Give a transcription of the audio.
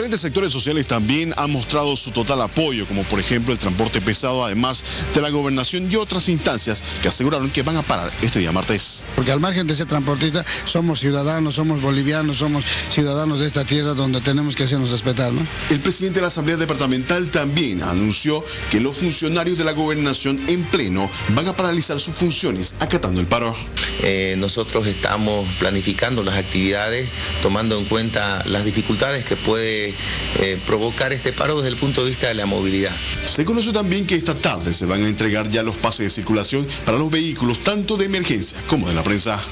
Diferentes sectores sociales también han mostrado su total apoyo, como por ejemplo el transporte pesado, además de la gobernación y otras instancias que aseguraron que van a parar este día martes. Porque al margen de ser transportista, somos ciudadanos, somos bolivianos, somos ciudadanos de esta tierra donde tenemos que hacernos respetar. ¿no? El presidente de la Asamblea Departamental también anunció que los funcionarios de la gobernación en pleno van a paralizar sus funciones acatando el paro. Eh, nosotros estamos planificando las actividades tomando en cuenta las dificultades que puede eh, provocar este paro desde el punto de vista de la movilidad. Se conoció también que esta tarde se van a entregar ya los pases de circulación para los vehículos tanto de emergencia como de la prensa.